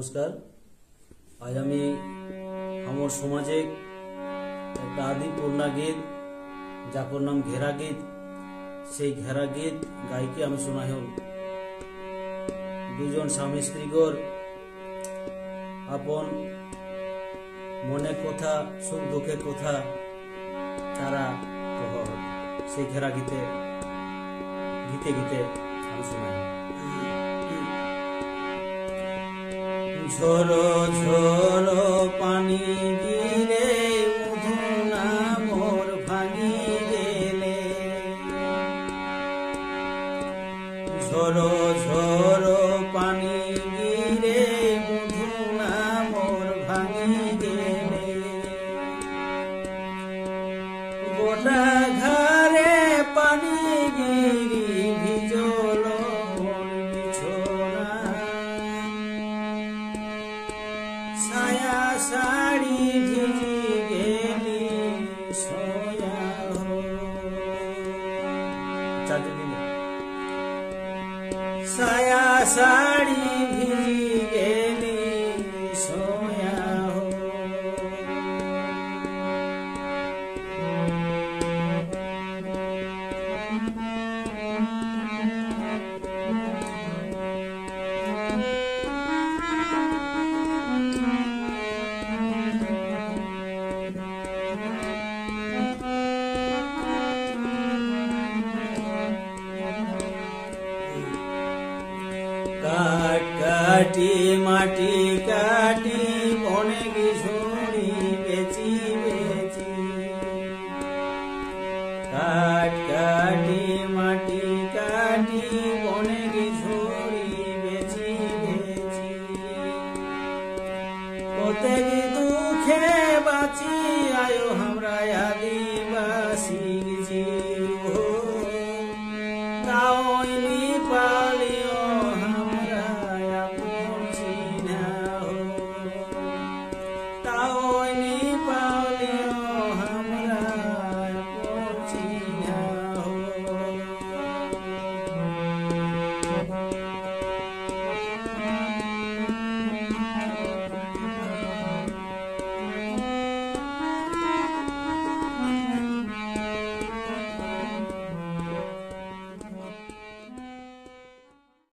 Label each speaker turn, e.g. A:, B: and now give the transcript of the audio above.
A: নমস্কার। আজ আমি আমার সমাজে একটা আদি পূর্ণা গীত যাকর নাম ঘেরা গীত, সেই ঘেরা গীত গাইকে আমি শোনা হল দুজন স্বামী স্ত্রীগর আপন মনে কথা, সুখ দুঃখের কথা তারা কহ সেই ঘেরা গীতে গীতে গীতে আমি শোনাই ঝোরো ঝোরো পানি গিরে মধুনা মোর ভাঙি গেলে। ঝোরো ঝোরো পানি গিরে মধুনা মোর ভাঙি গেলে। গোটা साडी गेली सोया हो साया साडी কাটি মাটি কাটি, বনে কিশোরী বেচি বেচি। কাট কাটি মাটি কাটি, বনে কিশোরী বেচি বেচি। কতে দুঃখে বাঁচি, আয়ো আমরা আদিবাসী। জি তাও